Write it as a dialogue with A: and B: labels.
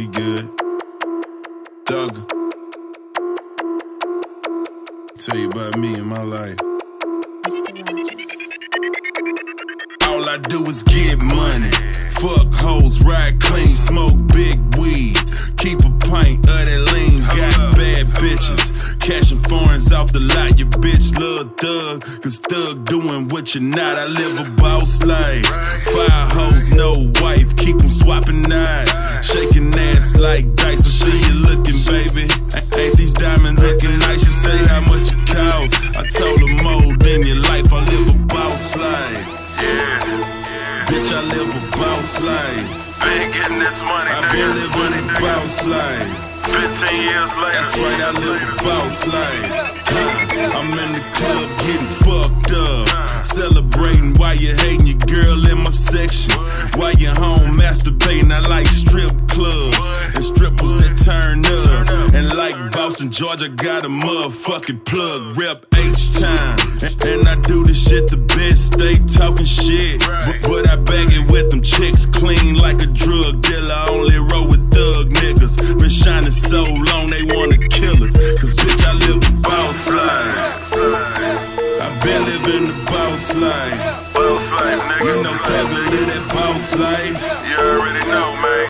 A: We good. Doug. Tell you about me and my life. All I do is get money. Fuck hoes, ride clean, smoke big weed. Keep a pint of that lean, got bad bitches. Cashing foreigns off the lot, your bitch love thug. Cause thug doing what you're not, I live a boss life. Five hoes, no wife, keep them swapping knives. Like dice, I see you looking, baby. Ain't these diamonds looking nice? You say how much it costs. I told them more than your life, I live a boss life. Yeah. Bitch, I live a boss life.
B: Been getting this money,
A: I been living a boss life.
B: 15 years later.
A: That's right, I live a boss life. Huh. I'm in the club getting fucked up. Celebrating while you hating your girl in my section. While you home masturbating, I like Boston, Georgia, got a motherfucking plug. Rep H-Town. And, I do this shit the best, stay talking shit. But, but I bag it with them chicks clean like a drug dealer. I only roll with thug niggas. Been shining so long they wanna kill us. Cause bitch, I live a boss life. I been living the boss life.
B: Boss life, nigga.
A: You know, that boss life.
B: You already know.